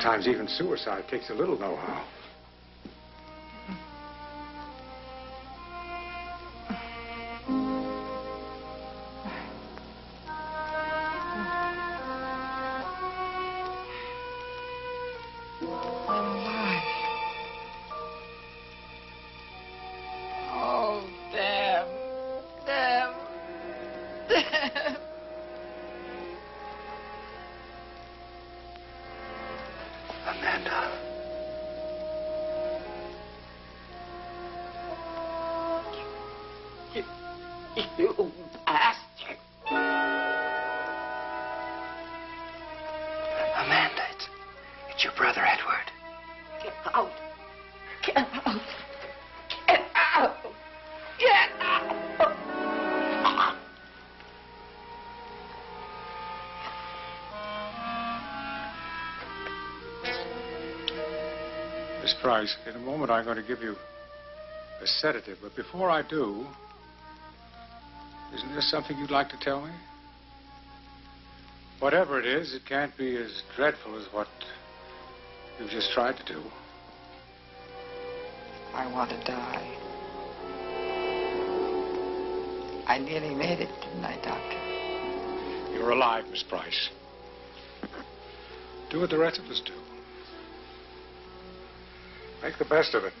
Sometimes even suicide takes a little know-how. Price, in a moment I'm going to give you a sedative, but before I do, isn't there something you'd like to tell me? Whatever it is, it can't be as dreadful as what you've just tried to do. I want to die. I nearly made it, didn't I, Doctor? You're alive, Miss Price. Do what the rest of us do. Make the best of it.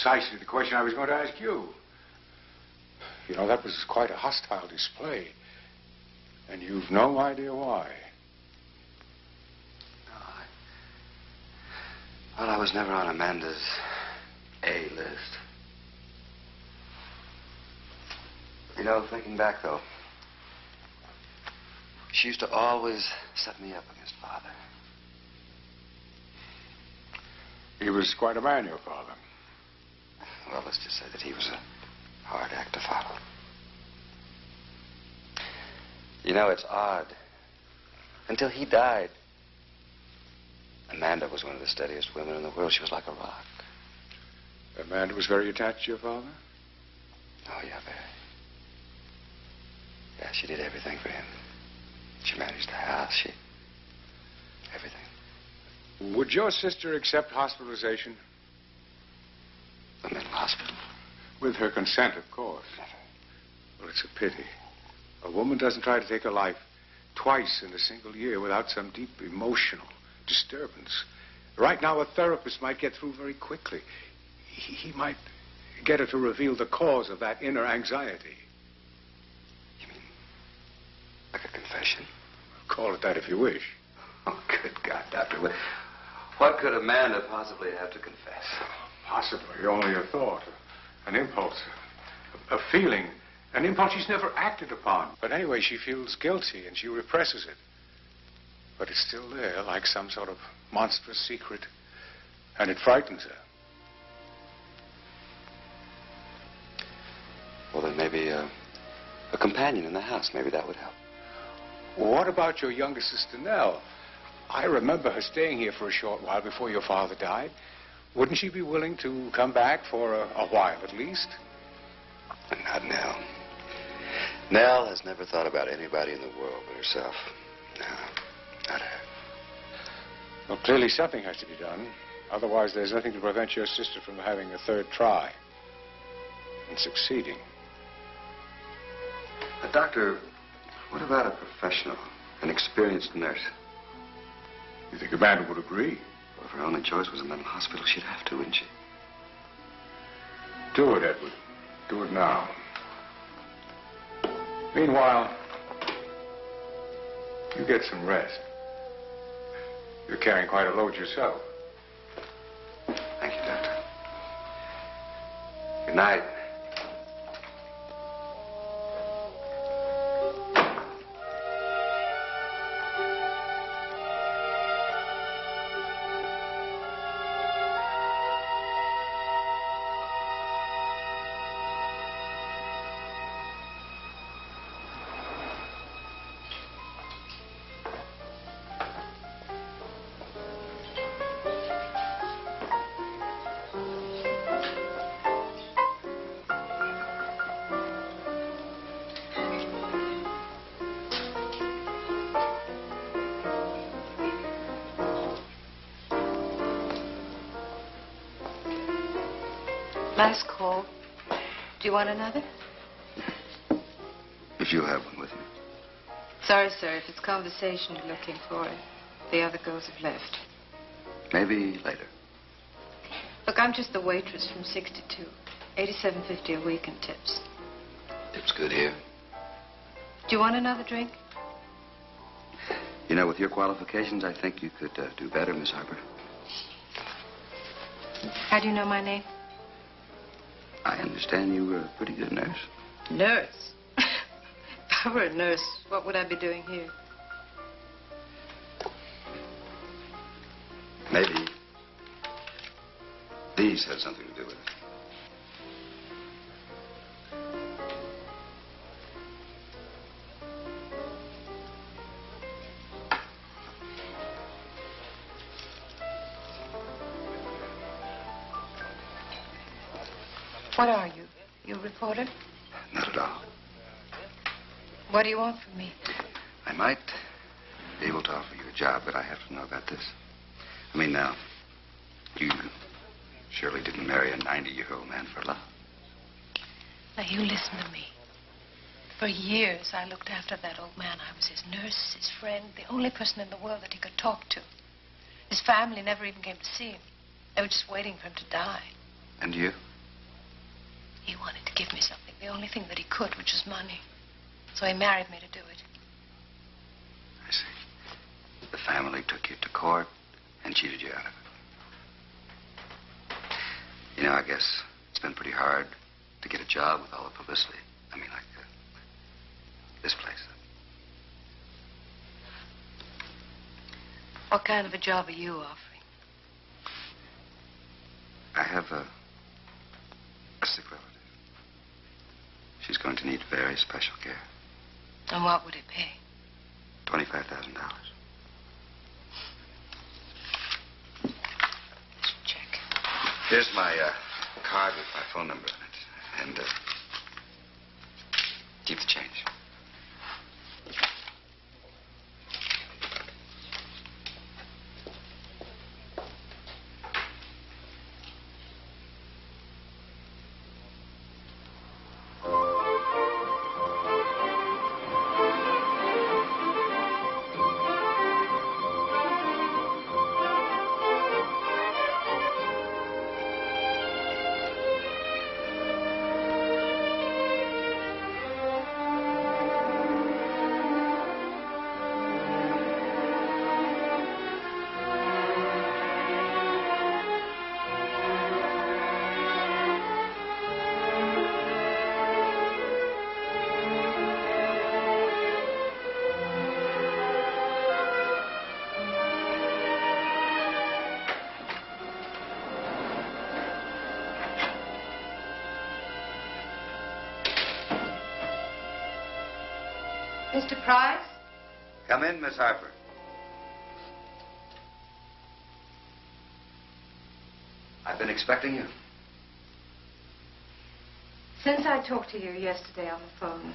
Precisely the question I was going to ask you. You know, that was quite a hostile display. And you've no idea why. Well, I was never on Amanda's A list. You know, thinking back, though, she used to always set me up against Father. He was quite a man, your father. Well, let's just say that he was a hard act to follow. You know, it's odd. Until he died, Amanda was one of the steadiest women in the world. She was like a rock. Amanda was very attached to your father? Oh, yeah, very. Yeah, she did everything for him. She managed the house. She. everything. Would your sister accept hospitalization? A mental hospital. With her consent, of course. Well, it's a pity. A woman doesn't try to take her life twice in a single year without some deep emotional disturbance. Right now, a therapist might get through very quickly. He, he might get her to reveal the cause of that inner anxiety. You mean like a confession. Call it that if you wish. Oh, good God, Doctor. What, what could Amanda possibly have to confess? Possibly only a thought, an impulse, a, a feeling, an impulse she's never acted upon. But anyway, she feels guilty and she represses it. But it's still there, like some sort of monstrous secret, and it frightens her. Well, then maybe a, a companion in the house. Maybe that would help. What about your younger sister, Nell? I remember her staying here for a short while before your father died. Wouldn't she be willing to come back for a, a while at least? Not Nell. Nell has never thought about anybody in the world but herself. No, not her. Well, clearly something has to be done. Otherwise, there's nothing to prevent your sister from having a third try and succeeding. Uh, doctor, what about a professional, an experienced nurse? You think Amanda would agree? Well, if her only choice was a mental hospital, she'd have to, wouldn't she? Do it, Edward. Do it now. Meanwhile, you get some rest. You're carrying quite a load yourself. Thank you, Doctor. Good night. Want another? If you have one with me. Sorry, sir, if it's conversation you're looking for, the other girls have left. Maybe later. Look, I'm just the waitress from 62. 87.50 a week in tips. Tip's good here. Do you want another drink? You know, with your qualifications, I think you could uh, do better, Miss Harper. How do you know my name? I understand you were a pretty good nurse. Nurse. if I were a nurse, what would I be doing here? Maybe these had something to do with it. What are you? You a reporter? Not at all. What do you want from me? I might be able to offer you a job, but I have to know about this. I mean, now, you surely didn't marry a 90-year-old man for love. Now, you listen to me. For years, I looked after that old man. I was his nurse, his friend, the only person in the world that he could talk to. His family never even came to see him. They were just waiting for him to die. And you? He wanted to give me something, the only thing that he could, which was money. So he married me to do it. I see. The family took you to court and cheated you out of it. You know, I guess it's been pretty hard to get a job with all the publicity. I mean, like uh, this place. What kind of a job are you offering? I have a, a sick relative. She's going to need very special care. And what would it pay? $25,000. Check. Here's my uh, card with my phone number on it. And uh, keep the change. Miss Harper. I've been expecting you. Since I talked to you yesterday on the phone,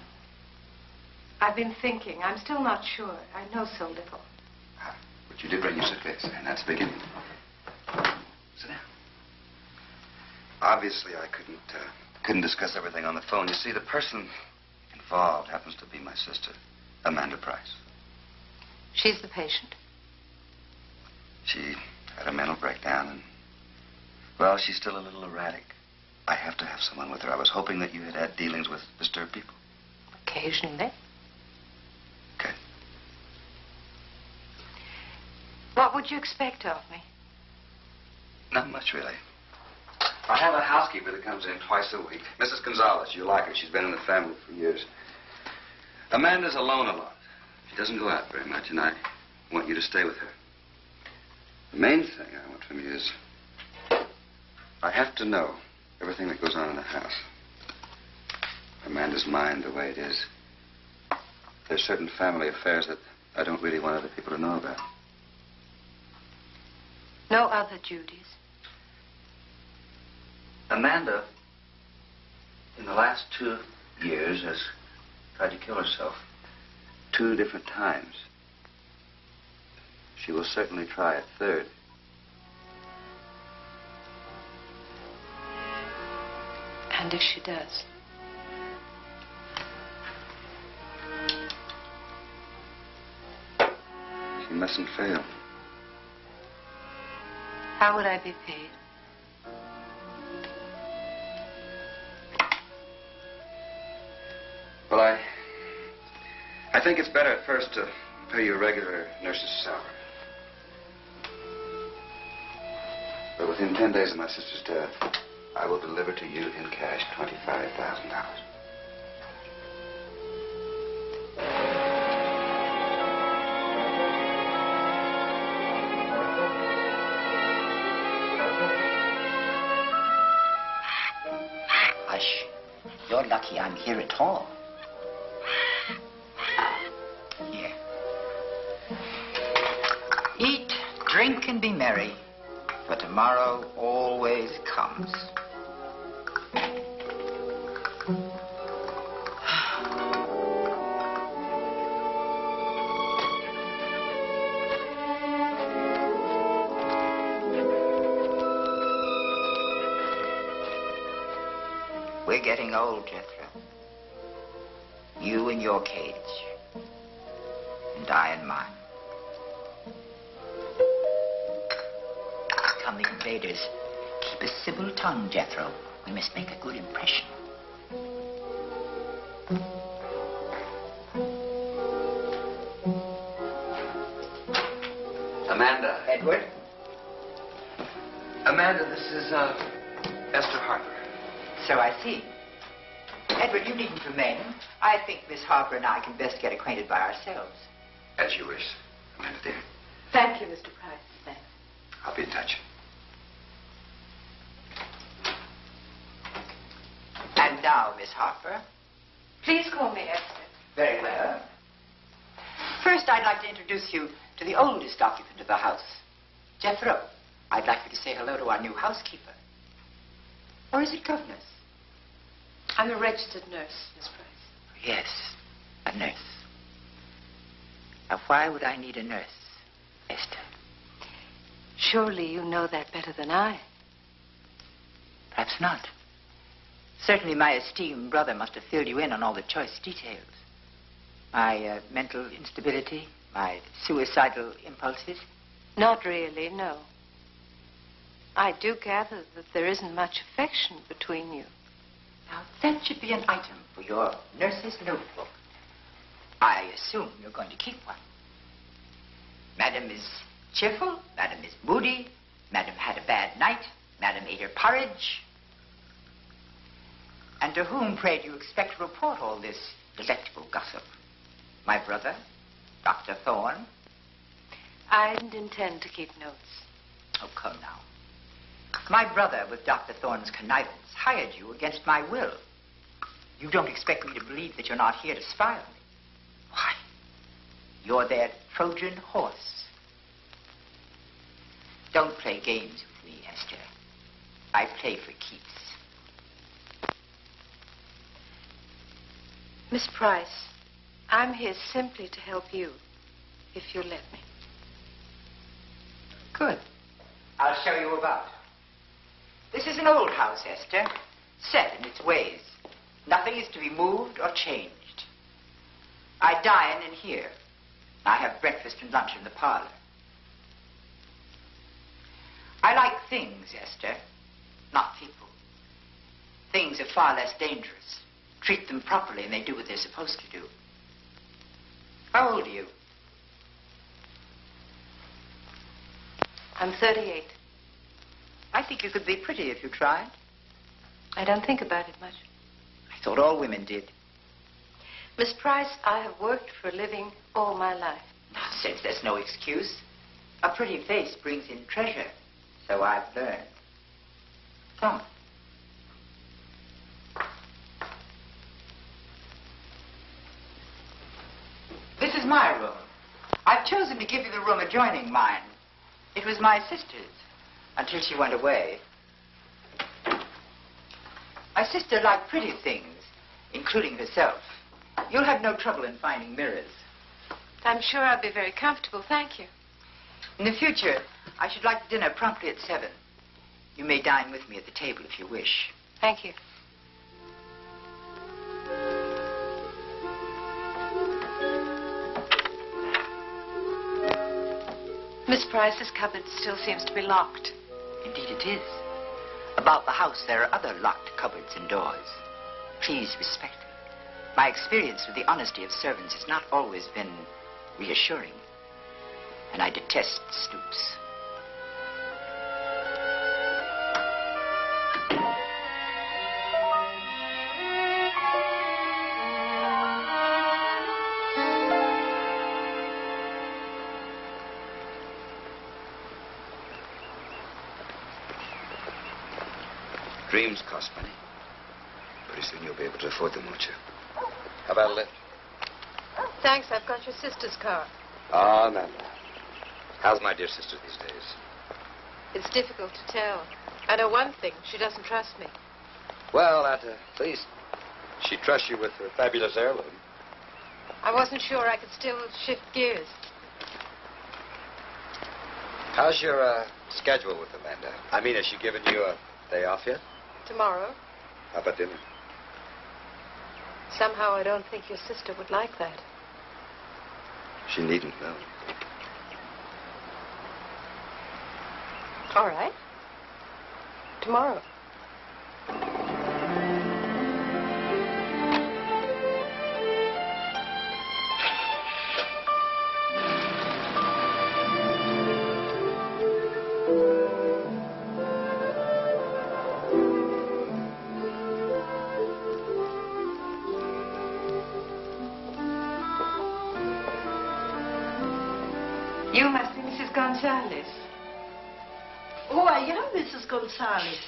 I've been thinking. I'm still not sure. I know so little. Ah, But you did bring your suitcase, and that's the beginning. Sit down. Obviously, I couldn't uh, couldn't discuss everything on the phone. You see, the person involved happens to be my sister, Amanda Price. She's the patient. She had a mental breakdown, and well, she's still a little erratic. I have to have someone with her. I was hoping that you had had dealings with disturbed people. Occasionally. Okay. What would you expect of me? Not much, really. I have a housekeeper that comes in twice a week. Mrs. Gonzalez. You like her. She's been in the family for years. Amanda's alone a lot. She doesn't go out very much, and I want you to stay with her. The main thing I want from you is I have to know everything that goes on in the house. Amanda's mind the way it is. There's certain family affairs that I don't really want other people to know about. No other duties. Amanda, in the last two years, has tried to kill herself two different times. She will certainly try a third. And if she does? She mustn't fail. How would I be paid? Well, I. I think it's better at first to pay you regular nurse's salary. But within ten days of my sister's death, I will deliver to you in cash $25,000. Hush. You're lucky I'm here at all. Be merry, for tomorrow always comes. Must make a good impression. Amanda. Edward? Amanda, this is, uh, Esther Harper. So I see. Edward, you needn't remain. I think Miss Harper and I can best get acquainted by ourselves. As you wish, Amanda dear. Thank you, Mr. Price. Thanks. I'll be in touch. And now, Please call me Esther. Very well. First, I'd like to introduce you to the oldest occupant of the house, Jethro. I'd like you to say hello to our new housekeeper. Or is it governess? I'm a registered nurse, Miss Price. Yes, a nurse. Now, why would I need a nurse, Esther? Surely you know that better than I. Perhaps not. Certainly, my esteemed brother must have filled you in on all the choice details. My uh, mental instability, my suicidal impulses. Not really, no. I do gather that there isn't much affection between you. Now, that should be an item for your nurse's notebook. I assume you're going to keep one. Madam is cheerful, Madam is moody, Madam had a bad night, Madam ate her porridge. And to whom, pray, do you expect to report all this delectable gossip? My brother, Dr. Thorne? I didn't intend to keep notes. Oh, come now. My brother, with Dr. Thorne's connivance, hired you against my will. You don't expect me to believe that you're not here to spy on me. Why? You're their Trojan horse. Don't play games with me, Esther. I play for keeps. Miss Price, I'm here simply to help you, if you'll let me. Good. I'll show you about. This is an old house, Esther, set in its ways. Nothing is to be moved or changed. I dine in here. I have breakfast and lunch in the parlor. I like things, Esther, not people. Things are far less dangerous. Treat them properly and they do what they're supposed to do. How old are you? I'm 38. I think you could be pretty if you tried. I don't think about it much. I thought all women did. Miss Price, I have worked for a living all my life. Nonsense, there's no excuse. A pretty face brings in treasure. So I've learned. Come. My room. I've chosen to give you the room adjoining mine. It was my sister's until she went away. My sister liked pretty things, including herself. You'll have no trouble in finding mirrors. I'm sure I'll be very comfortable, thank you. In the future, I should like dinner promptly at seven. You may dine with me at the table if you wish. Thank you. Miss Price's cupboard still seems to be locked. Indeed it is. About the house, there are other locked cupboards and doors. Please respect them. My experience with the honesty of servants has not always been reassuring. And I detest snoops. Cost money. Pretty soon you'll be able to afford them, won't you? How about a lift? Thanks, I've got your sister's car. Oh, no, no. How's my dear sister these days? It's difficult to tell. I know one thing. She doesn't trust me. Well, at, uh, least she trusts you with her fabulous heirloom. I wasn't sure I could still shift gears. How's your uh, schedule with Amanda? I mean, has she given you a day off yet? Tomorrow, How about dinner? somehow I don't think your sister would like that. She needn't know. All right. Tomorrow. Mrs. Gonzalez.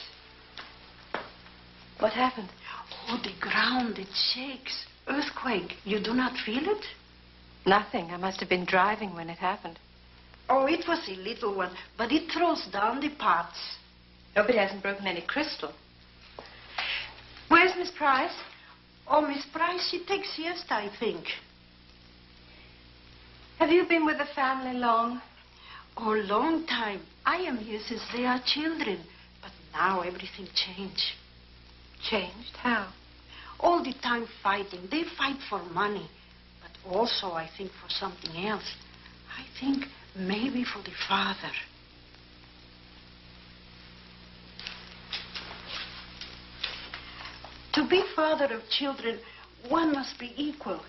What happened? Oh, the ground, it shakes. Earthquake. You do not feel it? Nothing. I must have been driving when it happened. Oh, it was a little one, but it throws down the pots. Hope it hasn't broken any crystal. Where's Miss Price? Oh, Miss Price, she takes siesta, I think. Have you been with the family long? Oh, long time. I am here since they are children. But now everything changed. Changed? How? All the time fighting. They fight for money. But also, I think, for something else. I think maybe for the father. To be father of children, one must be equal.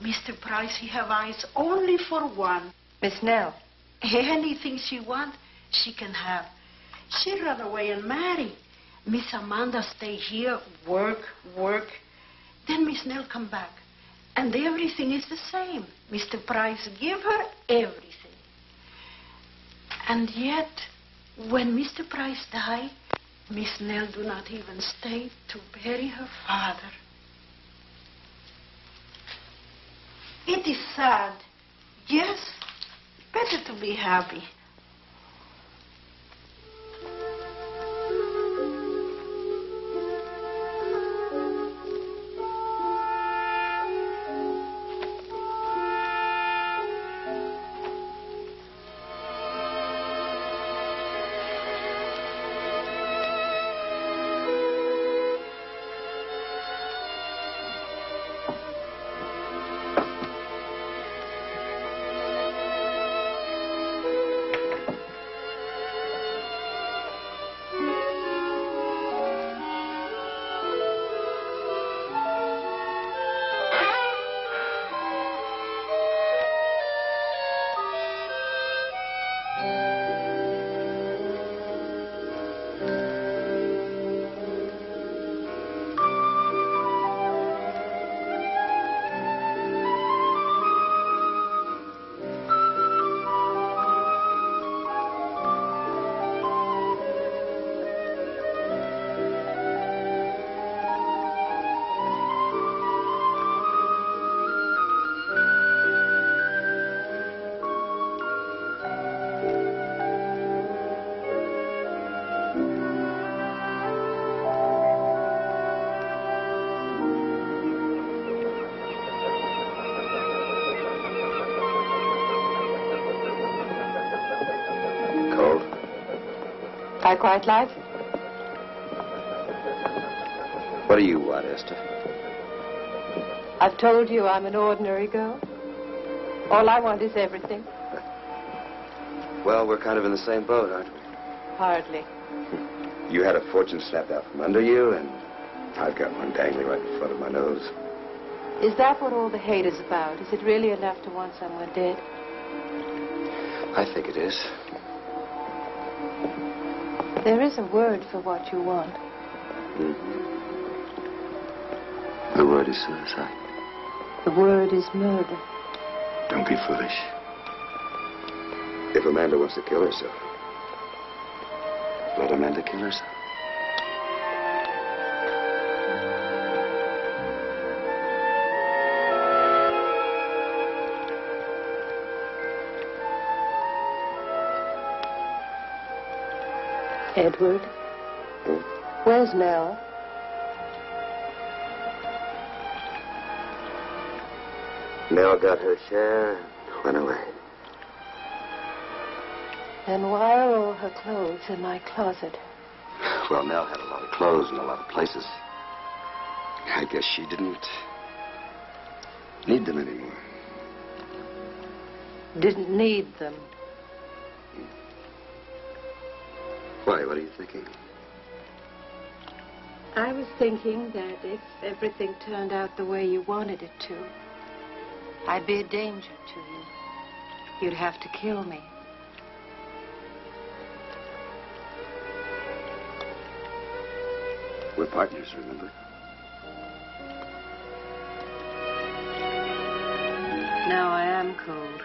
Mr. Price, he have eyes only for one. Miss Nell. Anything she want, she can have. She run away and marry. Miss Amanda stay here, work, work. Then Miss Nell come back. And everything is the same. Mr. Price give her everything. And yet, when Mr. Price die, Miss Nell do not even stay to bury her father. It is sad. Yes, better to be happy. I quite like it. What do you want, Esther? I've told you I'm an ordinary girl. All I want is everything. Well, we're kind of in the same boat, aren't we? Hardly. You had a fortune snapped out from under you, and I've got one dangling right in front of my nose. Is that what all the hate is about? Is it really enough to want someone dead? I think it is. There is a word for what you want. Mm-hmm. The word is suicide. The word is murder. Don't be foolish. If Amanda wants to kill herself, let Amanda kill herself. Edward? Where's Nell? Nell got her share and went away. Then why are all her clothes in my closet? Well, Nell had a lot of clothes in a lot of places. I guess she didn't need them anymore. Didn't need them. Why? What are you thinking? I was thinking that if everything turned out the way you wanted it to, I'd be a danger to you. You'd have to kill me. We're partners, remember? Now I am cold.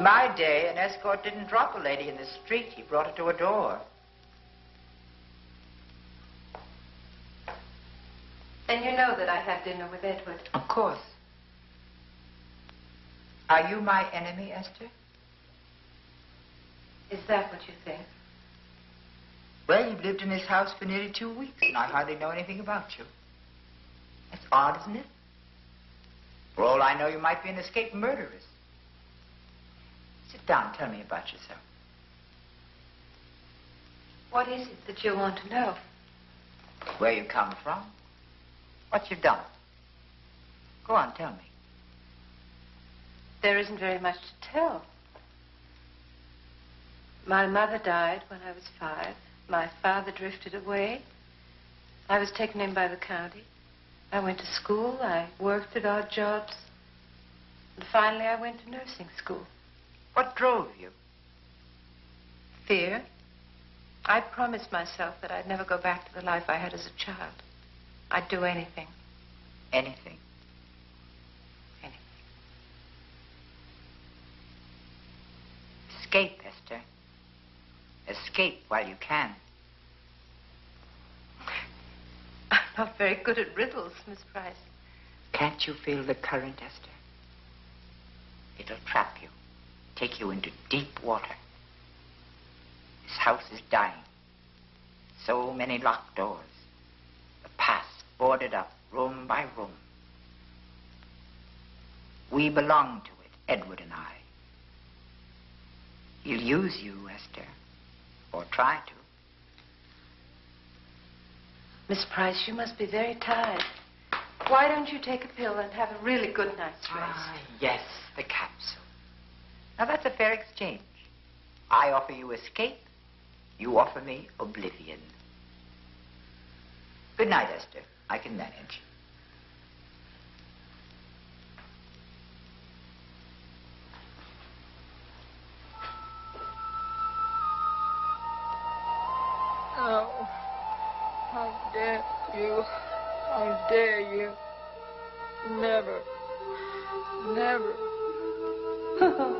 In my day, an escort didn't drop a lady in the street. He brought her to a door. And you know that I had dinner with Edward. Of course. Are you my enemy, Esther? Is that what you think? Well, you've lived in this house for nearly two weeks, and I hardly know anything about you. That's odd, isn't it? For all I know, you might be an escaped murderess. Sit down. Tell me about yourself. What is it that you want to know? Where you come from. What you've done. Go on, tell me. There isn't very much to tell. My mother died when I was five. My father drifted away. I was taken in by the county. I went to school. I worked at odd jobs. And finally, I went to nursing school. What drove you? Fear. I promised myself that I'd never go back to the life I had as a child. I'd do anything. Anything. Anything. Escape, Esther. Escape while you can. I'm not very good at riddles, Miss Price. Can't you feel the current, Esther? It'll trap you, take you into deep water. This house is dying. So many locked doors. The past boarded up, room by room. We belong to it, Edward and I. He'll use you, Esther, or try to. Miss Price, you must be very tired. Why don't you take a pill and have a really good night's rest? Ah, yes, the capsule. Now, that's a fair exchange. I offer you escape. You offer me oblivion. Good night, Esther. I can manage. Oh, how dare you, how dare you. Never, never.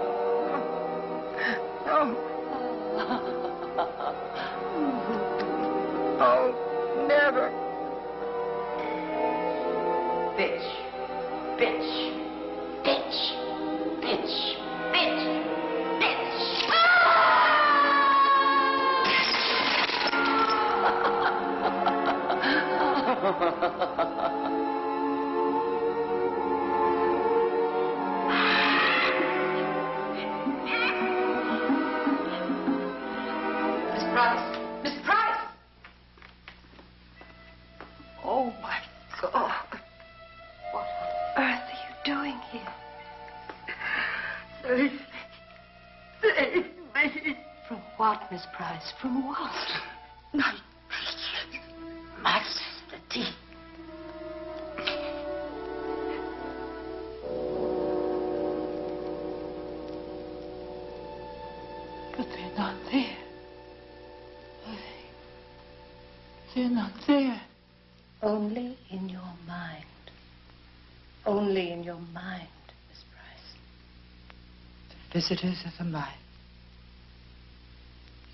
Visitors of the mind.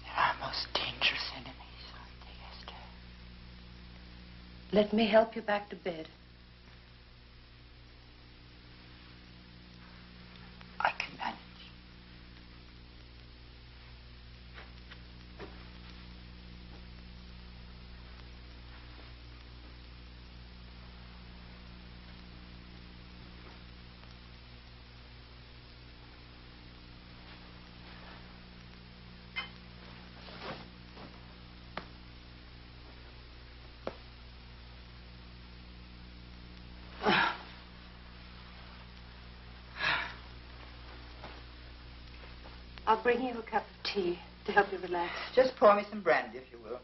They're our most dangerous enemies, aren't they, Esther? Let me help you back to bed. I can manage. I'll bring you a cup of tea to help you relax. Just pour me some brandy, if you will.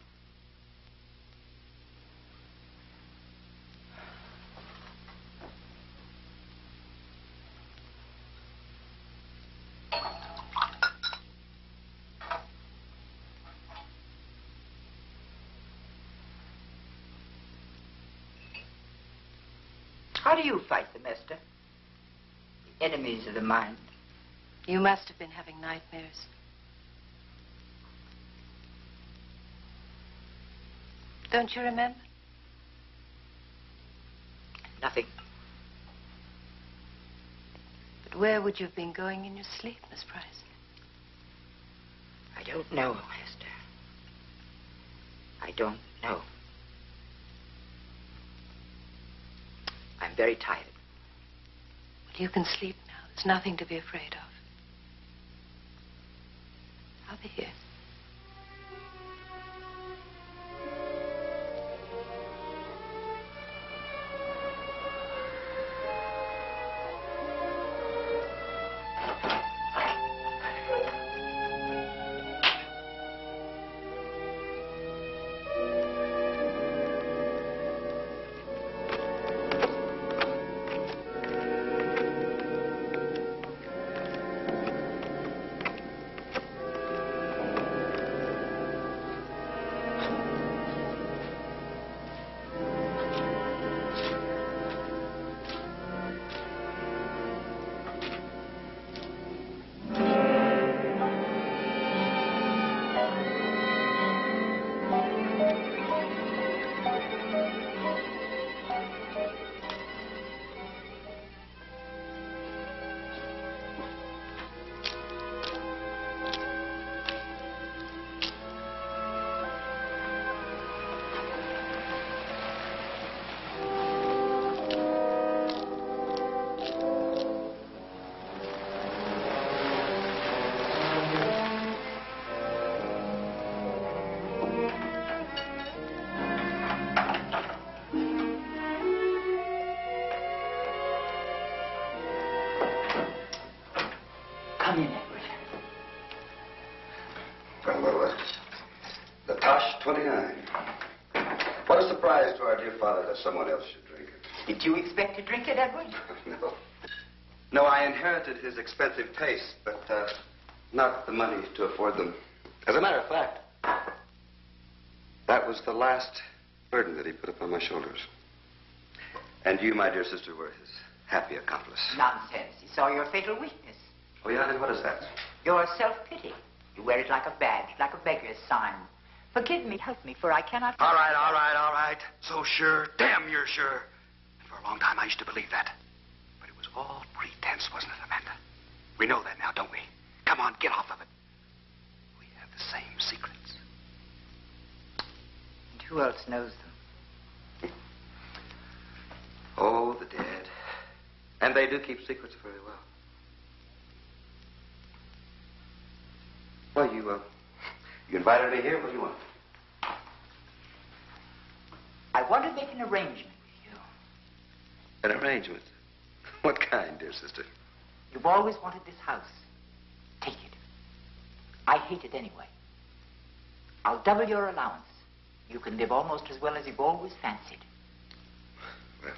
How do you fight them, Esther? The enemies of the mind. You must have been having nightmares. Don't you remember? Nothing. But where would you have been going in your sleep, Miss Price? I don't know, Esther. I don't know. I'm very tired. But you can sleep now. There's nothing to be afraid of. Be here. Inherited his expensive tastes, but uh, not the money to afford them. As a matter of fact, that was the last burden that he put upon my shoulders. And you, my dear sister, were his happy accomplice. Nonsense. He saw your fatal weakness. Oh, yeah? And what is that? Your self-pity. You wear it like a badge, like a beggar's sign. Forgive me, help me, for I cannot... All right, all right, all right. So sure. Damn, you're sure. And for a long time, I used to believe that. But it was all pretense, wasn't it, Amanda? We know that now, don't we? Come on, get off of it. We have the same secrets. And who else knows them? Oh, the dead. And they do keep secrets very well. Well, you, uh, you invited me here. What do you want? I want to make an arrangement with you. An arrangement. What kind, dear sister? You've always wanted this house. Take it. I hate it anyway. I'll double your allowance. You can live almost as well as you've always fancied. Well,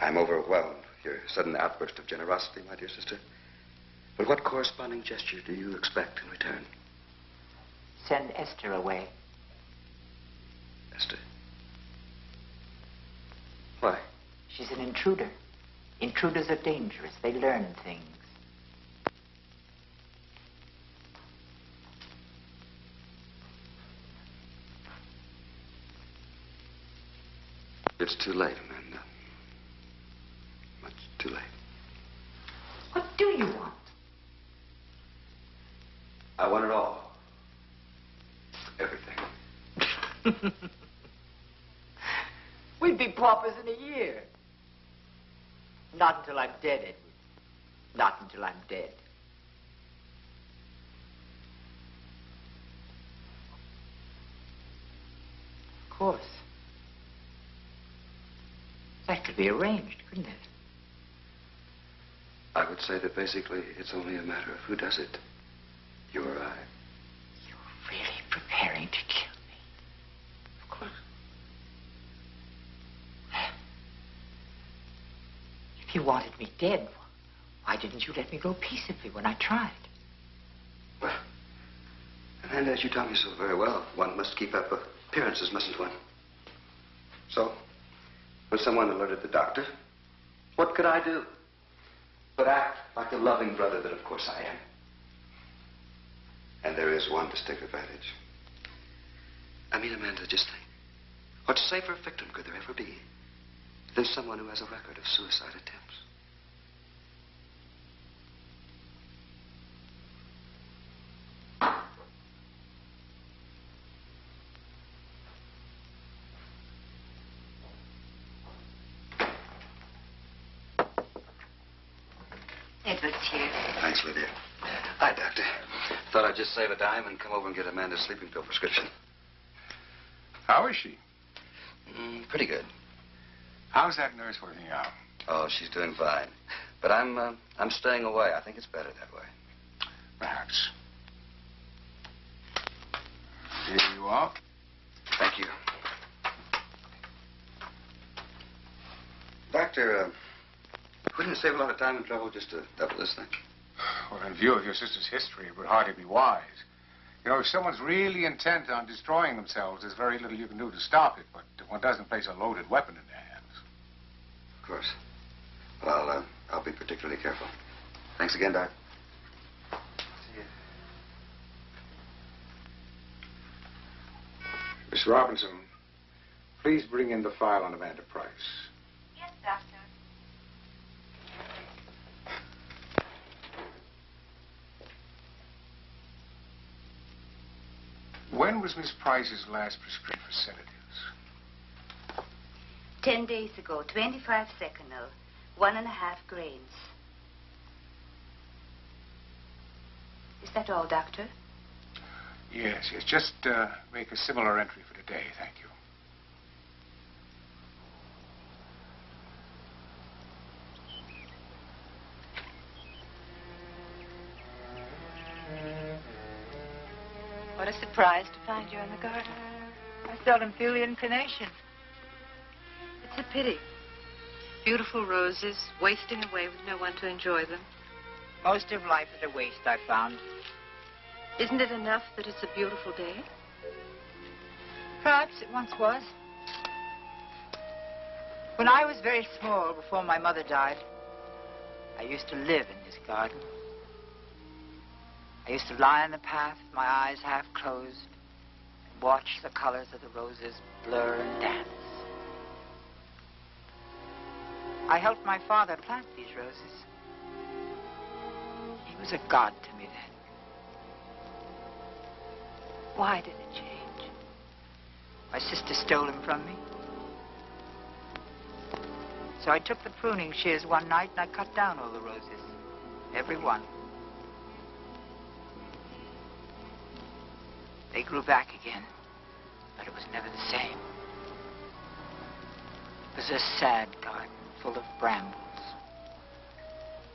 I'm overwhelmed with your sudden outburst of generosity, my dear sister. But what corresponding gesture do you expect in return? Send Esther away. Esther. Why? She's an intruder. Intruders are dangerous. They learn things. It's too late, Amanda. Much too late. What do you want? I want it all. Everything. We'd be paupers in a year. Not until I'm dead, Edward. Not until I'm dead. Of course. That could be arranged, couldn't it? I would say that basically it's only a matter of who does it. You or I. You're really preparing to kill me. Of course. If you wanted me dead, why didn't you let me go peaceably when I tried? Well, Amanda, as you taught me so very well, one must keep up appearances, mustn't one? So, when someone alerted the doctor, what could I do? But act like the loving brother that, of course, I am. And there is one distinct advantage. I mean, Amanda, just think. What safer victim could there ever be than someone who has a record of suicide attempts? Edward's here. Thanks, Lydia. Hi, Doctor. Thought I'd just save a dime and come over and get Amanda's sleeping pill prescription. How is she? Mm, pretty good. How's that nurse working out? Oh, she's doing fine. But I'm, uh, I'm staying away. I think it's better that way. Perhaps. Here you are. Thank you. Doctor, uh, wouldn't it save a lot of time and trouble just to double this thing? Well, in view of your sister's history, it would hardly be wise. You know, if someone's really intent on destroying themselves, there's very little you can do to stop it, but one doesn't place a loaded weapon in their course. Well, I'll, uh, I'll be particularly careful. Thanks again, Doc. See you. Miss Robinson, please bring in the file on Amanda Price. Yes, Doctor. When was Miss Price's last prescription for sedatives? Ten days ago, 25 seconal, one and a half grains. Is that all, Doctor? Yes, yes. Just uh, make a similar entry for today. Thank you. What a surprise to find you in the garden. I seldom feel the inclination. It's a pity. Beautiful roses, wasting away with no one to enjoy them. Most of life is a waste, I found. Isn't it enough that it's a beautiful day? Perhaps it once was. When I was very small, before my mother died, I used to live in this garden. I used to lie on the path, my eyes half closed, and watch the colors of the roses blur and dance. I helped my father plant these roses. He was a god to me then. Why did it change? My sister stole him from me. So I took the pruning shears one night and I cut down all the roses. Every one. They grew back again, but it was never the same. It was a sad garden full of brambles.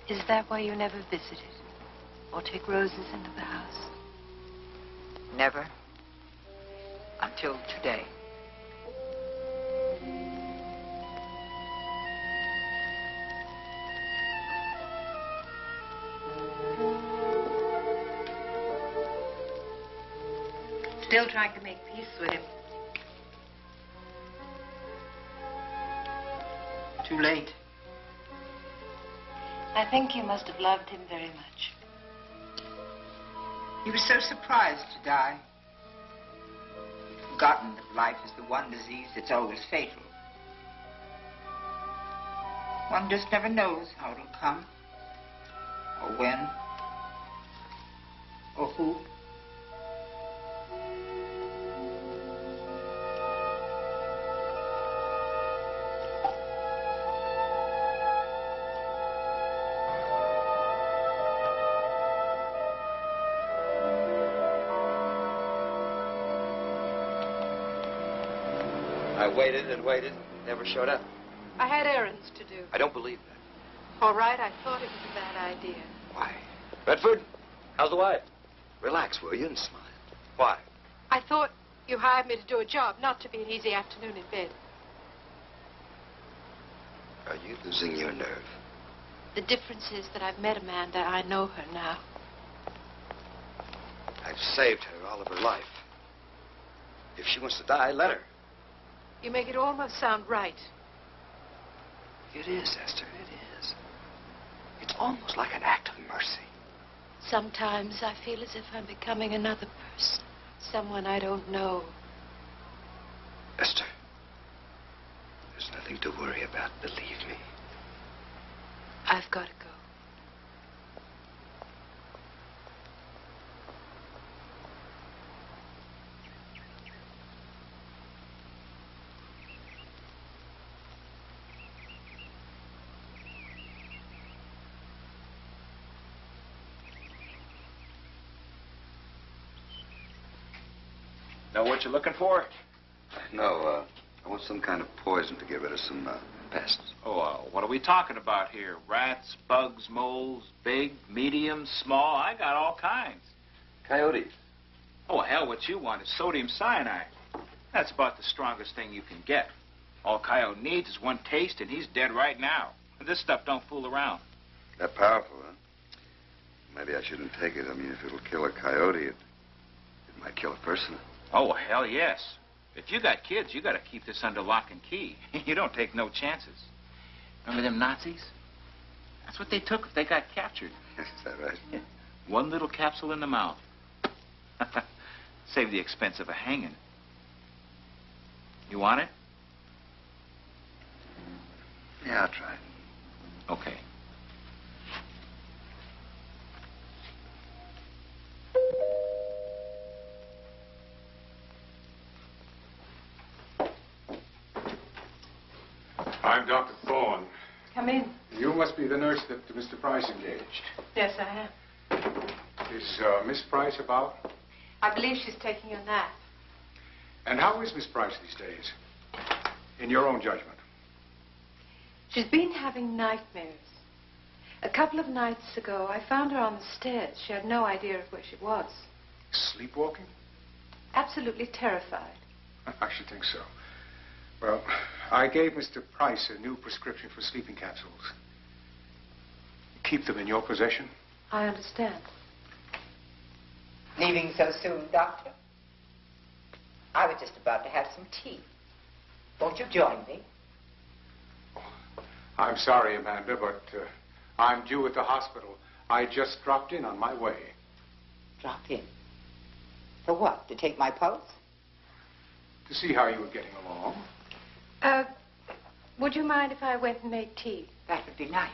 Is that why you never visited? Or take roses into the house? Never. Until today. Still trying to make peace with him. Too late. I think you must have loved him very much. He was so surprised to die. He'd forgotten that life is the one disease that's always fatal. One just never knows how it'll come, or when, or who. And waited, never showed up. I had errands to do. I don't believe that. All right, I thought it was a bad idea. Why? Redford, how's the wife? Relax, will you, and smile. Why? I thought you hired me to do a job, not to be an easy afternoon in bed. Are you losing your nerve? The difference is that I've met Amanda. I know her now. I've saved her all of her life. If she wants to die, let her. You make it almost sound right. It is, Esther, it is. It's almost like an act of mercy. Sometimes I feel as if I'm becoming another person. Someone I don't know. Esther, there's nothing to worry about, believe me. I've got to go. Know what you're looking for? No, uh, I want some kind of poison to get rid of some uh, pests. Oh, uh, what are we talking about here? Rats, bugs, moles, big, medium, small? I got all kinds. Coyotes. Oh, hell, what you want is sodium cyanide. That's about the strongest thing you can get. All Coyote needs is one taste, and he's dead right now. This stuff don't fool around. That powerful, huh? Maybe I shouldn't take it. I mean, if it'll kill a coyote, it, it might kill a person. Oh, hell yes. If you got kids, you got to keep this under lock and key. you don't take no chances. Remember them Nazis? That's what they took if they got captured. Is that right? One little capsule in the mouth. Save the expense of a hanging. You want it? Yeah, I'll try. Okay. I'm Dr. Thorne. Come in. You must be the nurse that Mr. Price engaged. Yes, I am. Is uh, Miss Price about? I believe she's taking a nap. And how is Miss Price these days? In your own judgment. She's been having nightmares. A couple of nights ago, I found her on the stairs. She had no idea of where she was. Sleepwalking? Absolutely terrified. I should think so. Well, I gave Mr. Price a new prescription for sleeping capsules. Keep them in your possession. I understand. Leaving so soon, Doctor? I was just about to have some tea. Won't you join me? I'm sorry, Amanda, but uh, I'm due at the hospital. I just dropped in on my way. Drop in. For what? To take my pulse? To see how you were getting along. Uh, would you mind if I went and made tea? That would be nice.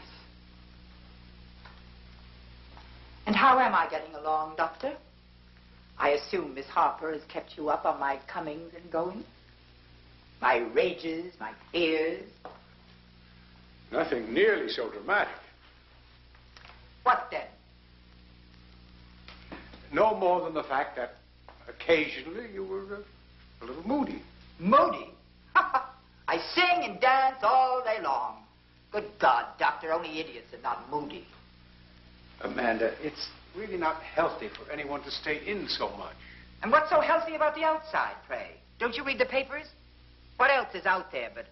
And how am I getting along, Doctor? I assume Miss Harper has kept you up on my comings and goings? My rages, my fears? Nothing nearly so dramatic. What then? No more than the fact that occasionally you were uh, a little moody. Moody? I sing and dance all day long. Good God, Doctor, only idiots are not moody. Amanda, it's really not healthy for anyone to stay in so much. And what's so healthy about the outside, pray? Don't you read the papers? What else is out there but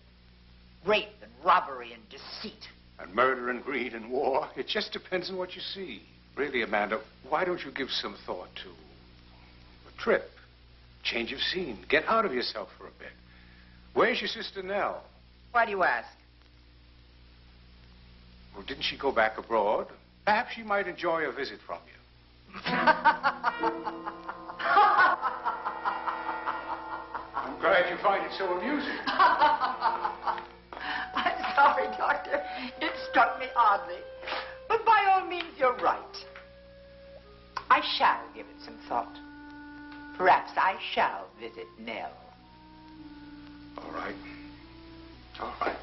rape and robbery and deceit? And murder and greed and war. It just depends on what you see. Really, Amanda, why don't you give some thought to a trip, change of scene, get out of yourself for a bit? Where's your sister Nell? Why do you ask? Well, didn't she go back abroad? Perhaps she might enjoy a visit from you. I'm glad you find it so amusing. I'm sorry, Doctor. It struck me oddly. But by all means, you're right. I shall give it some thought. Perhaps I shall visit Nell. All right. All right.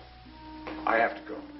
I have to go.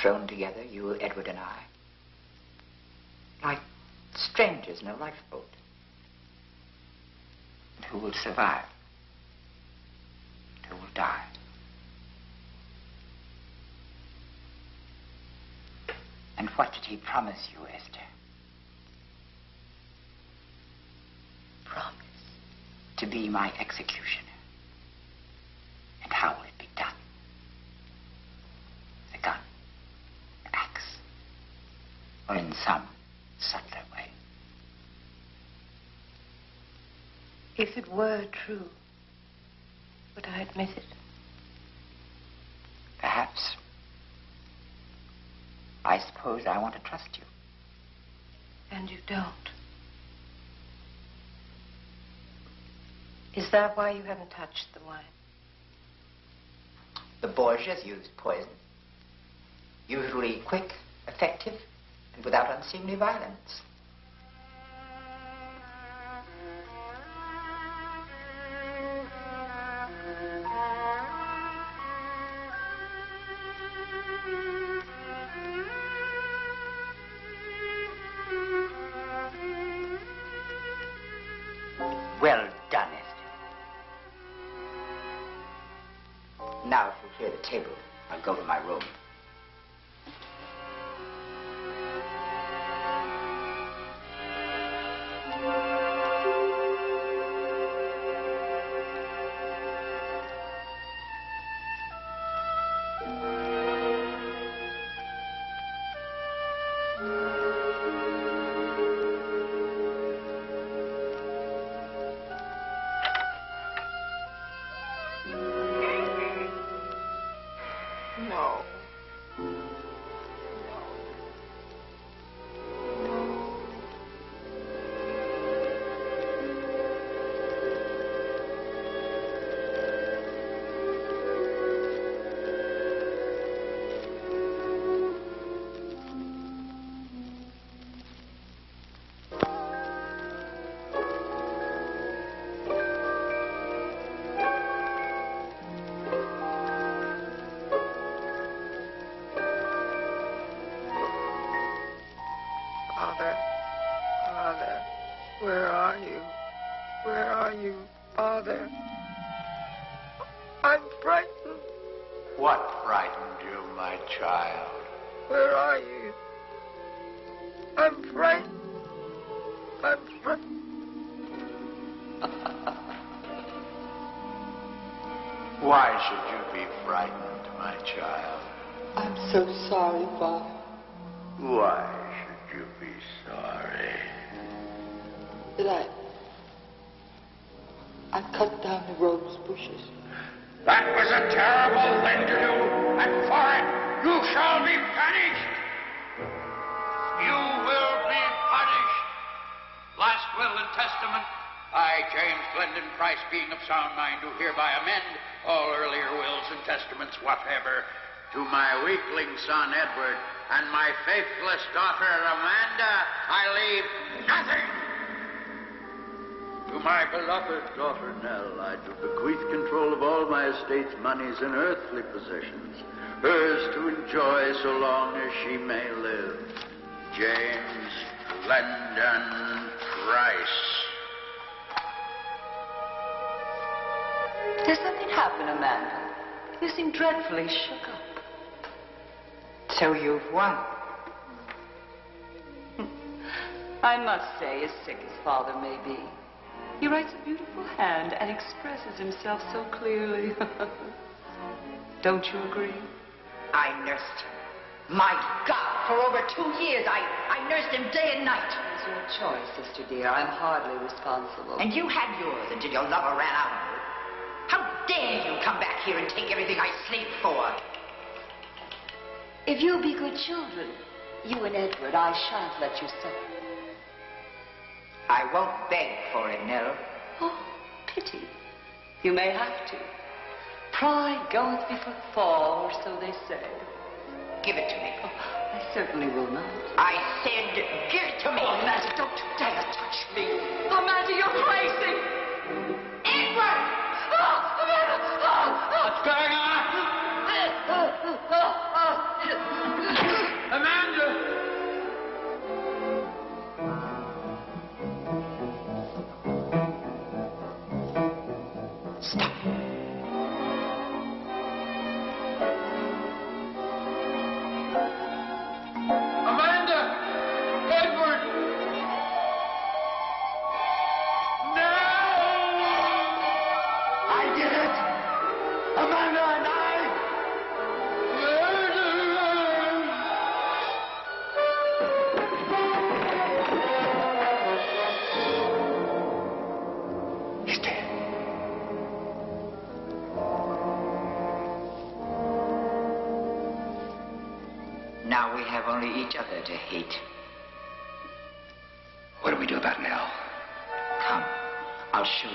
Thrown together, you, Edward, and I. Like strangers in a lifeboat. And who will survive? Who will die? And what did he promise you, Esther? Promise. To be my executioner. And how will it be done? The gun, an axe, or in some subtler way. If it were true, would I admit it? Perhaps. I suppose I want to trust you. And you don't. Is that why you haven't touched the wine? The Borgias used poison. Usually quick, effective, and without unseemly violence. Well done, Esther. Now, if you'll clear the table, I'll go to my room. Child? I'm so sorry, Father. Why should you be sorry? That I. I cut down the rose bushes. That was a terrible thing to do, and for it you shall be punished. You will be punished. Last will and testament. I, James Glendon Price, being of sound mind, do hereby amend all earlier wills and testaments whatever to my weakling son Edward and my faithless daughter Amanda. I leave nothing. To my beloved daughter Nell, I do bequeath control of all my estate's monies and earthly possessions, hers to enjoy so long as she may live. James Glendon Price. Did something happen, Amanda? You seem dreadfully shook up. So you've won. Hmm. I must say, as sick as father may be, he writes a beautiful hand and expresses himself so clearly. Don't you agree? I nursed him. My God, for over two years, I, I nursed him day and night. It's your choice, sister dear. I'm hardly responsible. And you had yours until your lover ran out. How dare you come back here and take everything I sleep for? If you'll be good children, you and Edward, I shan't let you suffer. I won't beg for it, Nell. Oh, pity. You may have to. Pride goeth before the fall, or so they say. Give it to me. Oh, I certainly will not. I said, give it to me. Oh, Amanda, don't you dare touch me. Amanda, you're crazy. Oh, Now we have only each other to hate. What do we do about Nell? Come, I'll show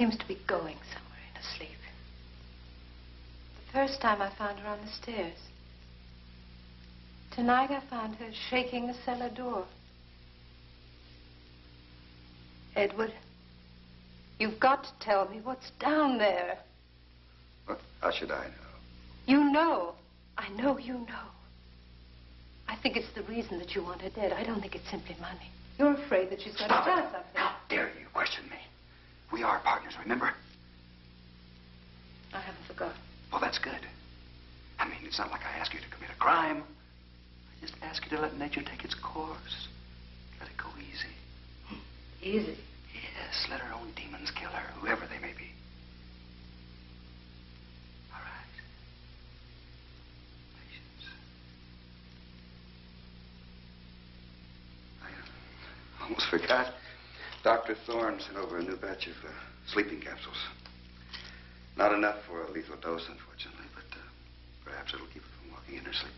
seems to be going somewhere in her sleep. The first time I found her on the stairs. tonight I found her shaking the cellar door. Edward, you've got to tell me what's down there. How should I know? You know. I know you know. I think it's the reason that you want her dead. I don't think it's simply money. You're afraid that she's going to try something. How dare you question me? We are partners, remember? I haven't forgotten. Well, that's good. I mean, it's not like I ask you to commit a crime. I just ask you to let nature take its course. Let it go easy. Easy. Yes, let her own demons kill her, whoever they may be. All right. Patience. I uh, almost forgot. Dr. Thorne sent over a new batch of uh, sleeping capsules. Not enough for a lethal dose, unfortunately, but uh, perhaps it'll keep her from walking in her sleep.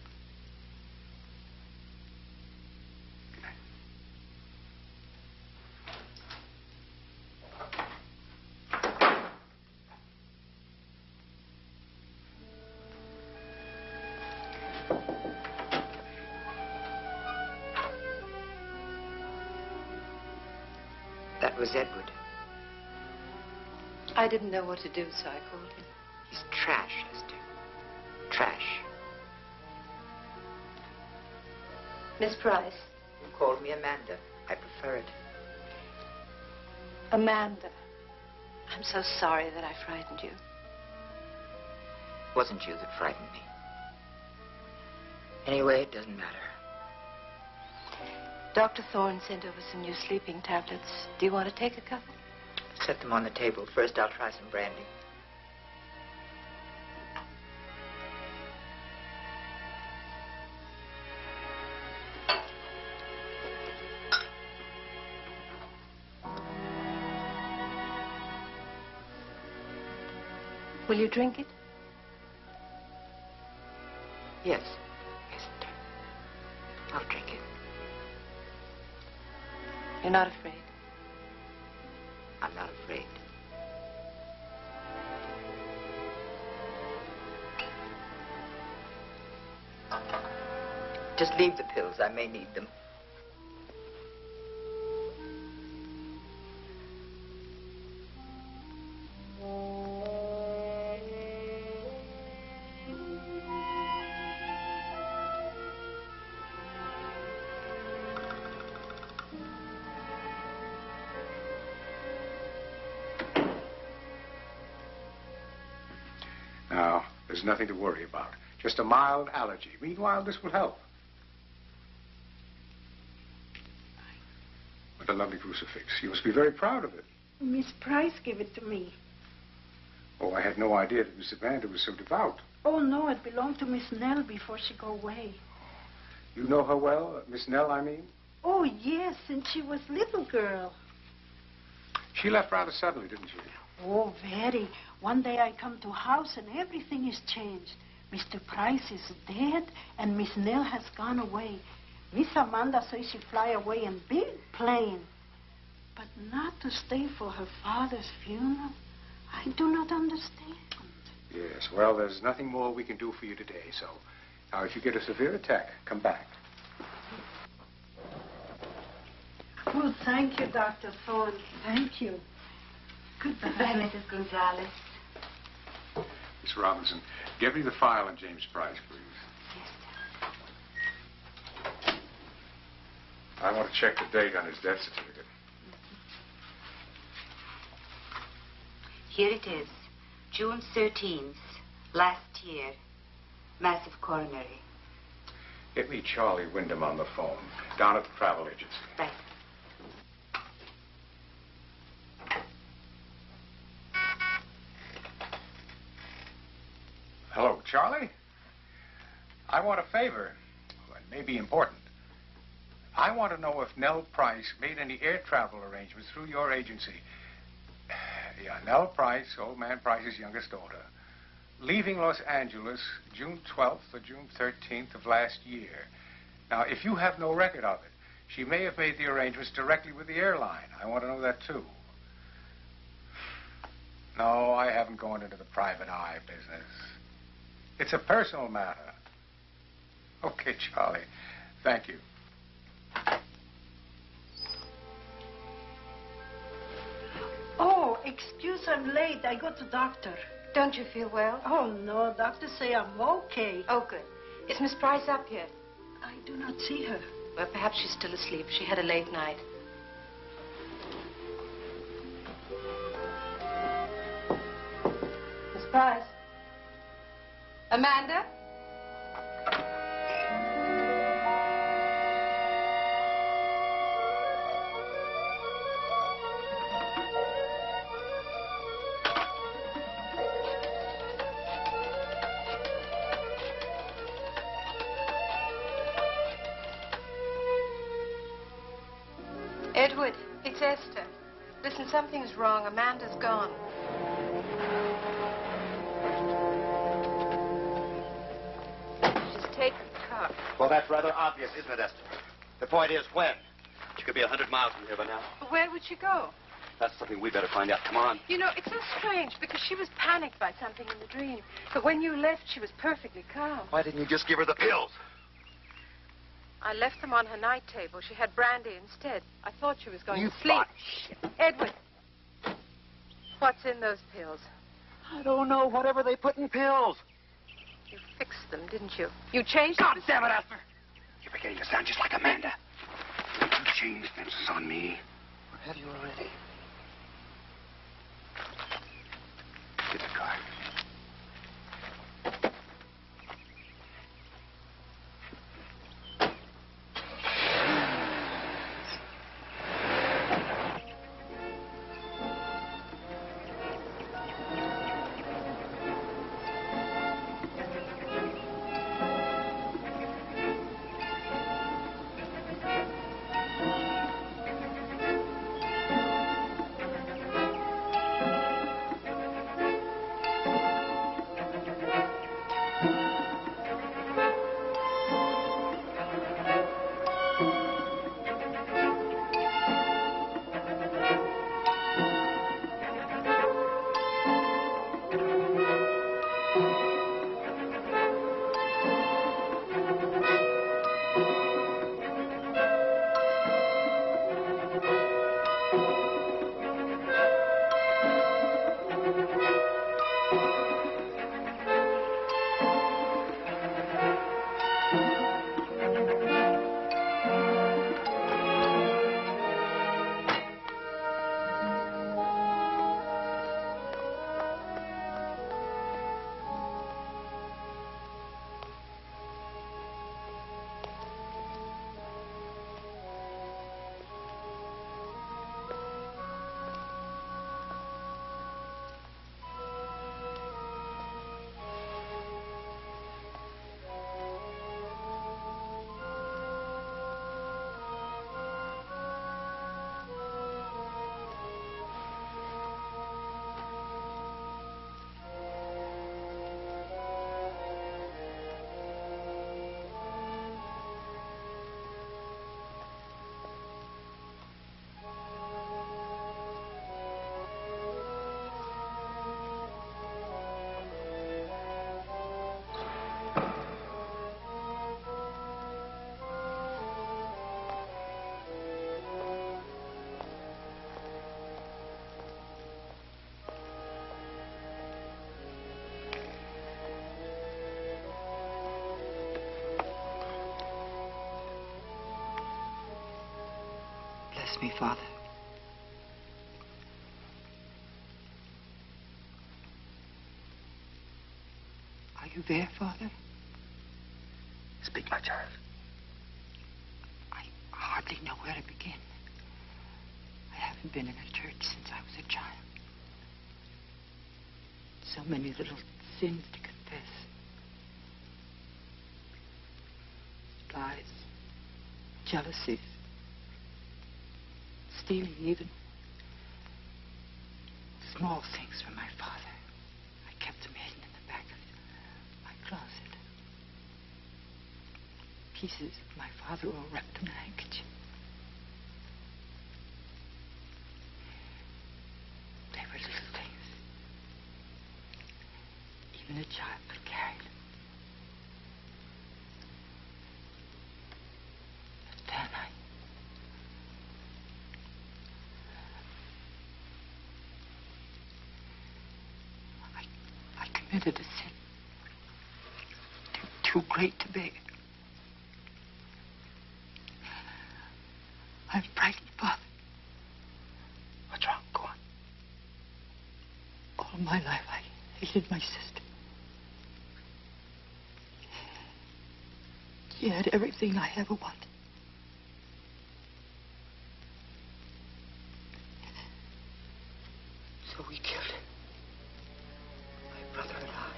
I didn't know what to do, so I called him. He's trash, Esther. Trash. Miss Price, You called me Amanda. I prefer it. Amanda. I'm so sorry that I frightened you. It wasn't you that frightened me. Anyway, it doesn't matter. Dr. Thorne sent over some new sleeping tablets. Do you want to take a couple? Set them on the table. First, I'll try some brandy. Will you drink it? Yes. Yes, dear. I'll drink it. You're not afraid? Just leave the pills. I may need them. Now, there's nothing to worry about. Just a mild allergy. Meanwhile, this will help. What a lovely crucifix. You must be very proud of it. Miss Price gave it to me. Oh, I had no idea that Miss Amanda was so devout. Oh, no, it belonged to Miss Nell before she go away. You know her well, Miss Nell, I mean? Oh, yes, since she was little girl. She left rather suddenly, didn't she? Oh, very. One day I come to house and everything is changed. Mr. Price is dead and Miss Nell has gone away. Miss Amanda says she fly away in big plane. But not to stay for her father's funeral. I do not understand. Yes, well, there's nothing more we can do for you today, so now if you get a severe attack, come back. Well, thank you, Dr. Thorne. Thank you. Goodbye. Goodbye, Mrs. Gonzalez. Miss Robinson, give me the file on James Price, please. Yes. I want to check the date on his death certificate. Here it is. June 13th, last year. Massive coronary. Get me Charlie Wyndham on the phone, down at the travel agency. Right. Hello, Charlie. I want a favor. Well, it may be important. I want to know if Nell Price made any air travel arrangements through your agency. Yeah, Nell Price, old man Price's youngest daughter, leaving Los Angeles June 12th or June 13th of last year. Now, if you have no record of it, she may have made the arrangements directly with the airline. I want to know that, too. No, I haven't gone into the private eye business. It's a personal matter. Okay, Charlie. Thank you. Oh, excuse I'm late. I got to doctor. Don't you feel well? Oh, no. Doctor say I'm okay. Oh, good. Is Miss Price up yet? I do not see her. Well, perhaps she's still asleep. She had a late night. Miss Price? Amanda? Something's wrong. Amanda's gone. She's taken the car. Well, that's rather obvious, isn't it, Esther? The point is, when? She could be a hundred miles from here by now. But Where would she go? That's something we better find out. Come on. You know, it's so strange because she was panicked by something in the dream. But when you left, she was perfectly calm. Why didn't you just give her the pills? I left them on her night table. She had brandy instead. I thought she was going You to sleep. thought- Edward, what's in those pills? I don't know. Whatever they put in pills. You fixed them, didn't you? You changed God them. damn it, Esther! You're beginning to sound just like Amanda. You changed fences on me. Or have you already? Get the car. Father. Are you there, Father? Speak, my child. I hardly know where to begin. I haven't been in a church since I was a child. So many little sins to confess. Lies, jealousies, stealing even. Small things from my father. I kept them hidden in the back of my closet. Pieces my father all wrapped in a. They were little things. Even a child could carry them. committed a sin. Too, too great to bear. I'm frightened, Father. What's wrong? Go on. All my life I hated my sister. She had everything I ever wanted. So we killed her. My brother and I.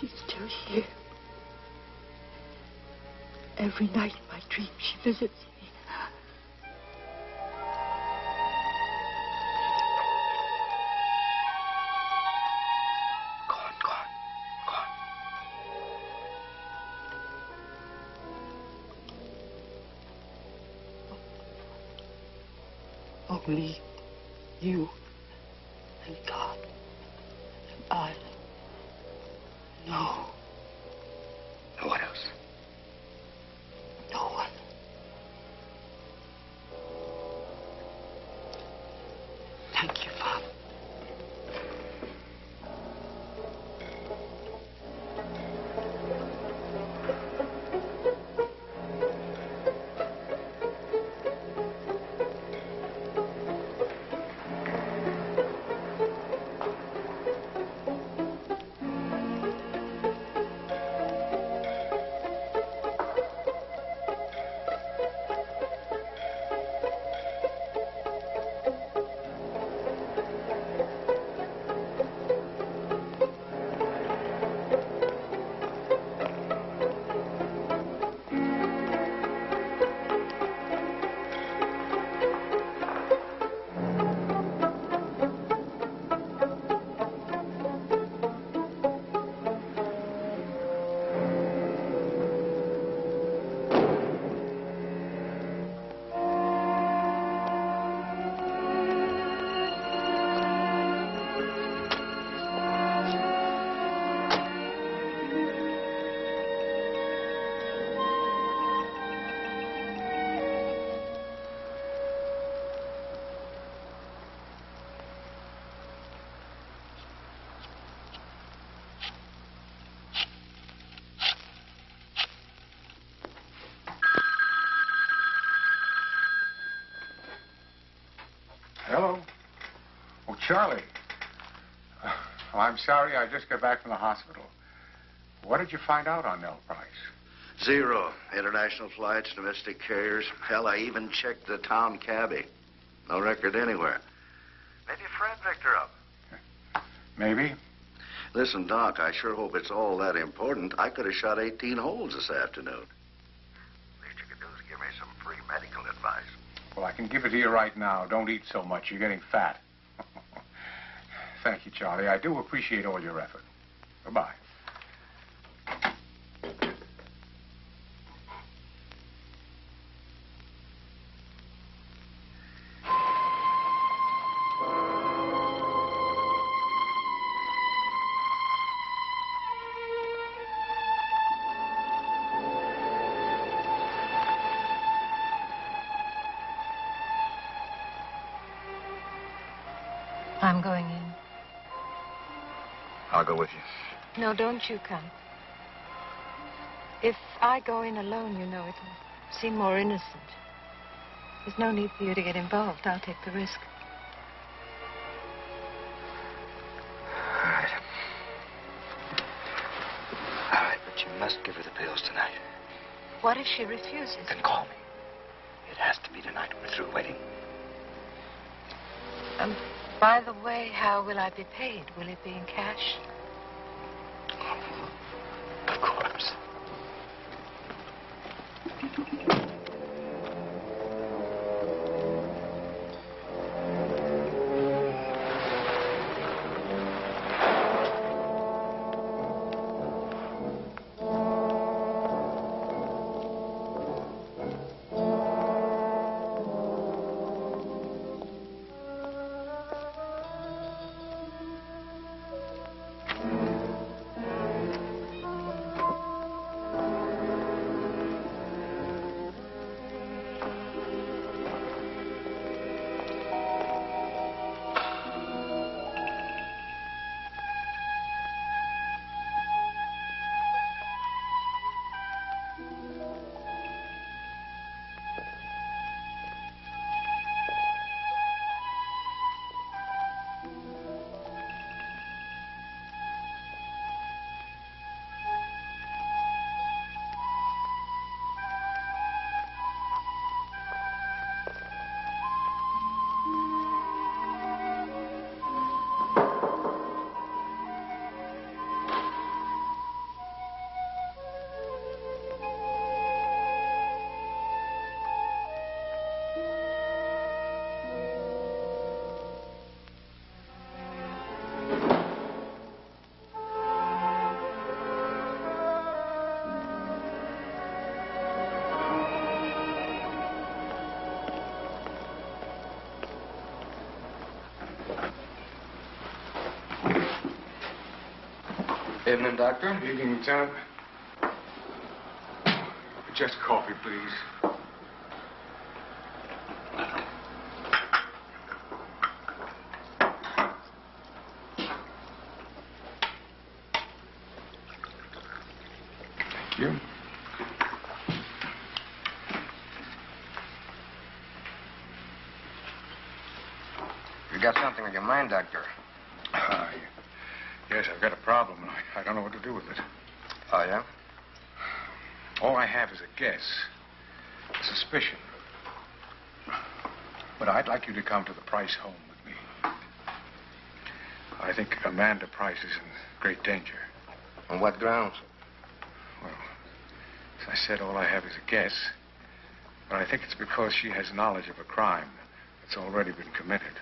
She's still here. Every night in my dream she visits and I Hello? Oh, Charlie. Uh, well, I'm sorry. I just got back from the hospital. What did you find out on Nell Price? Zero. International flights, domestic carriers. Hell, I even checked the town cabbie. No record anywhere. Maybe Fred picked her up. Maybe. Listen, Doc, I sure hope it's all that important. I could have shot 18 holes this afternoon. Least you could do is give me some free medical advice. Well, I can give it to you right now. Don't eat so much. You're getting fat. Thank you, Charlie. I do appreciate all your effort. Goodbye. I'm going in. I'll go with you. No, don't you come. If I go in alone, you know, it'll seem more innocent. There's no need for you to get involved. I'll take the risk. All right. All right, but you must give her the pills tonight. What if she refuses? Then call me. It has to be tonight. We're through waiting. Um, by the way, how will I be paid? Will it be in cash? Evening, Doctor. Evening, Lieutenant. Just coffee, please. Thank you. You got something on your mind, Doctor? Uh, yes, I've got a problem. I don't know what to do with it. Oh, yeah? All I have is a guess, a suspicion. But I'd like you to come to the Price home with me. I think Amanda Price is in great danger. On what grounds? Well, as I said, all I have is a guess. But I think it's because she has knowledge of a crime that's already been committed.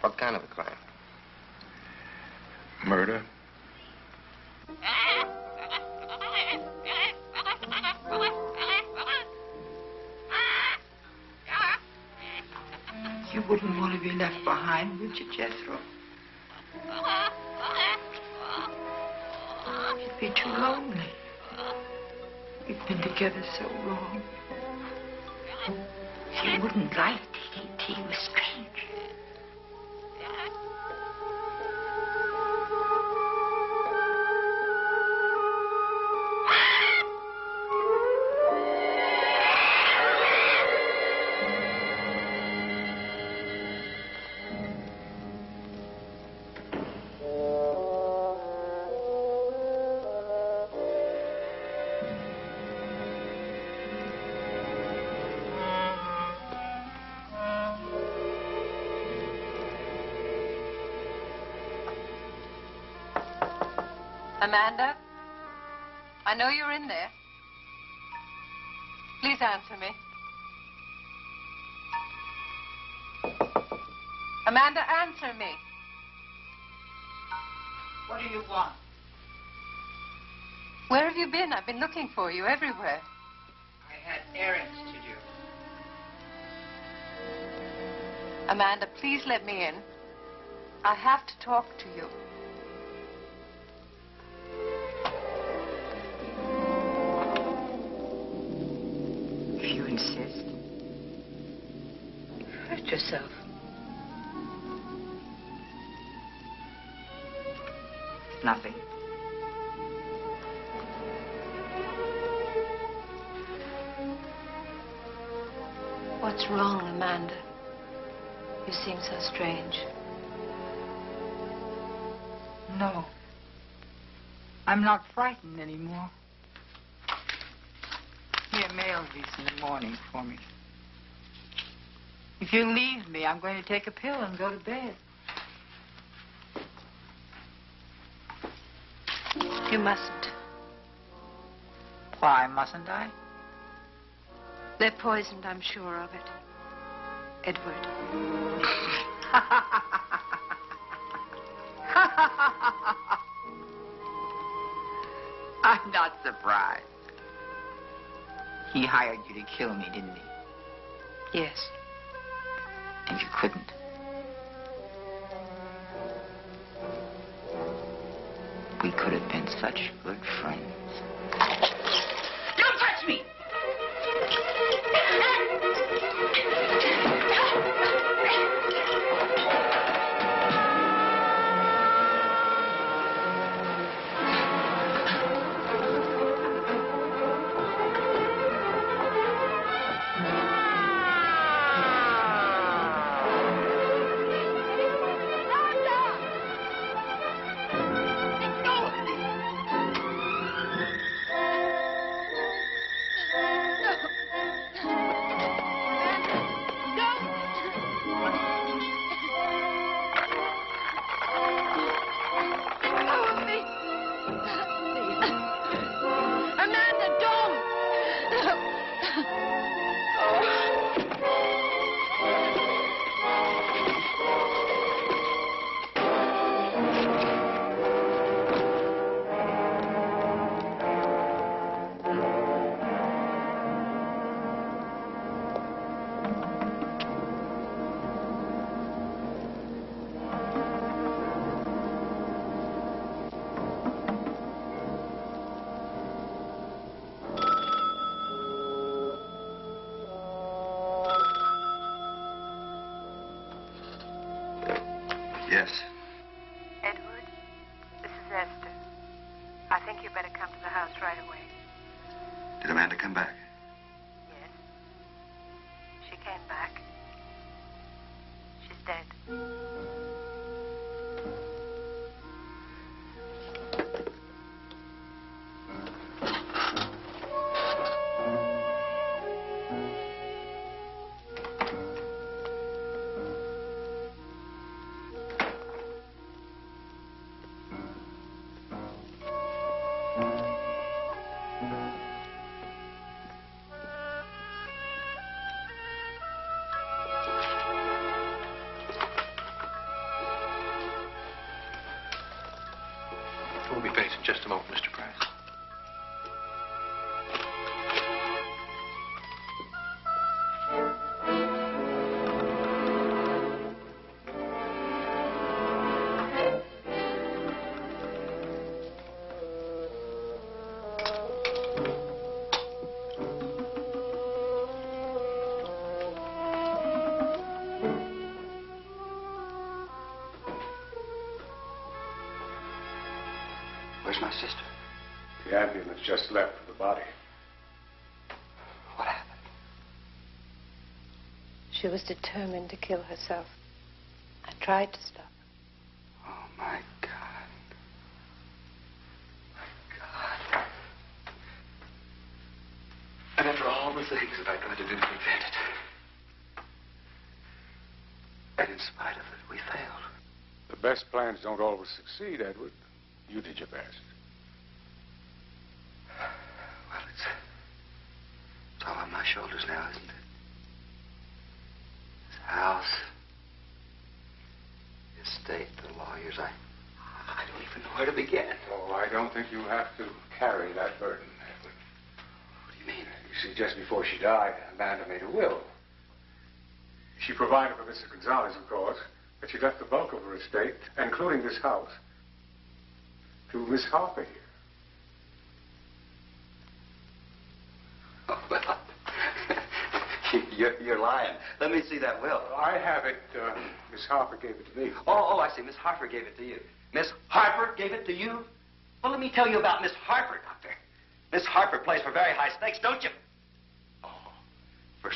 What kind of a crime? Murder. To be left behind, would you, Jethro? You'd be too lonely. We've been together so long. You wouldn't like taking tea with strangers. Amanda? I know you're in there. Please answer me. Amanda, answer me. What do you want? Where have you been? I've been looking for you everywhere. I had errands to do. Amanda, please let me in. I have to talk to you. You seem so strange. No. I'm not frightened anymore. Here, mail these in the morning for me. If you leave me, I'm going to take a pill and go to bed. You mustn't. Why mustn't I? They're poisoned, I'm sure of it. Edward. I'm not surprised. He hired you to kill me, didn't he? Yes. And you couldn't. We could have been such good friends. The ambulance just left with the body. What happened? She was determined to kill herself. I tried to stop her. Oh, my God. My God. And after all the things that I tried to do to prevent it, and in spite of it, we failed. The best plans don't always succeed, Edward. You did your best. Well, it's, it's all on my shoulders now, isn't it? This house, the estate, the lawyers, I, I don't even know where to begin. Oh, I don't think you have to carry that burden, Edward. What do you mean? You see, just before she died, Amanda made a will. She provided for Mr. Gonzalez, of course, but she left the bulk of her estate, including this house, to Miss Harper here. Oh, well, you're, you're lying. Let me see that will. I have it. Uh, Miss Harper gave it to me. Oh, oh, I see. Miss Harper gave it to you. Miss Harper gave it to you? Well, let me tell you about Miss Harper, Doctor. Miss Harper plays for very high stakes, don't you?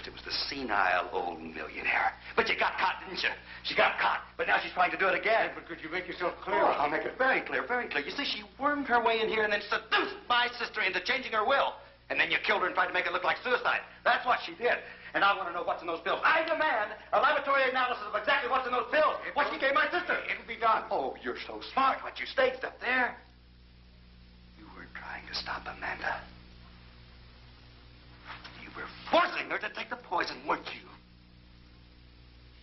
First it was the senile old millionaire. But you got caught, didn't you? She got caught, but now she's trying to do it again. But could you make yourself clear? Oh, I'll make it very clear, very clear. You see, she wormed her way in here and then seduced my sister into changing her will. And then you killed her and tried to make it look like suicide. That's what she did. And I want to know what's in those pills. I demand a laboratory analysis of exactly what's in those pills. What she gave my sister. It'll be done. Oh, you're so smart. What you staged up there. You were trying to stop Amanda. You were forcing her to take the poison, weren't you?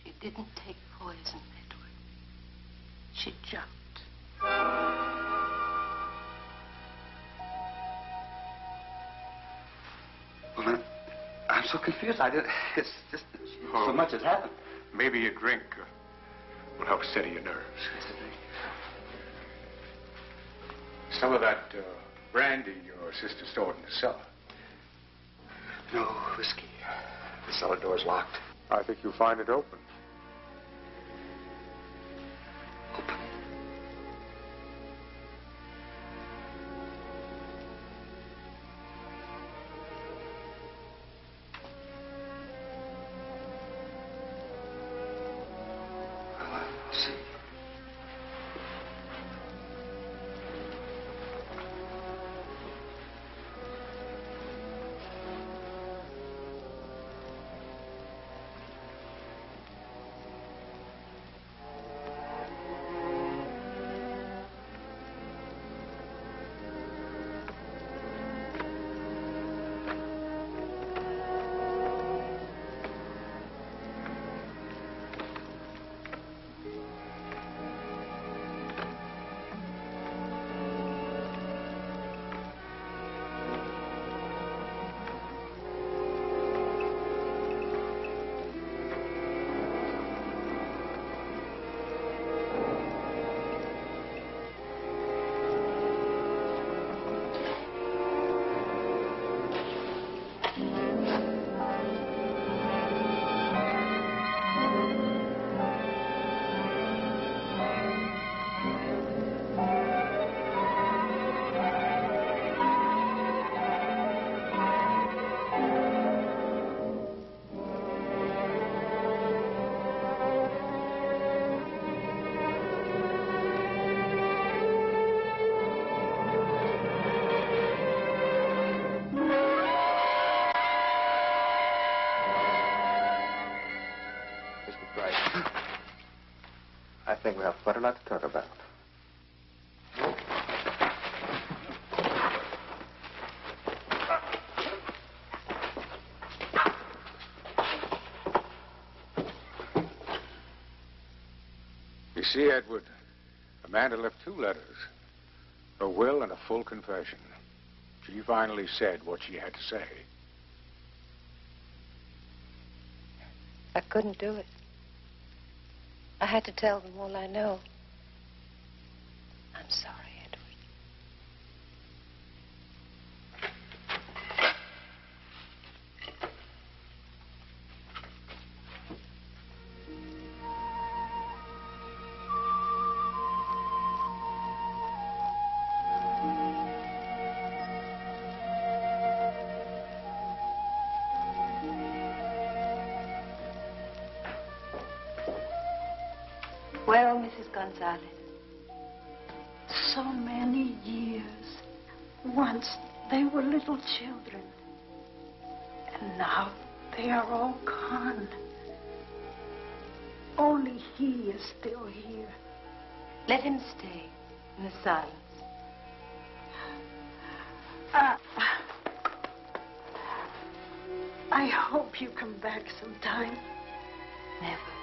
She didn't take poison, Edward. She jumped. Well, I'm, I'm so confused. I didn't. It's just Oh. so much has happened. Maybe a drink uh, will help steady your nerves. Some of that uh, brandy your sister stored in the cellar. No whiskey. The cellar door's locked. I think you'll find it open. Open. Quite a lot to talk about. You see, Edward, Amanda left two letters a will and a full confession. She finally said what she had to say. I couldn't do it. I had to tell them all I know. I'm sorry, let him stay in the silence. Uh, I hope you come back sometime. Never.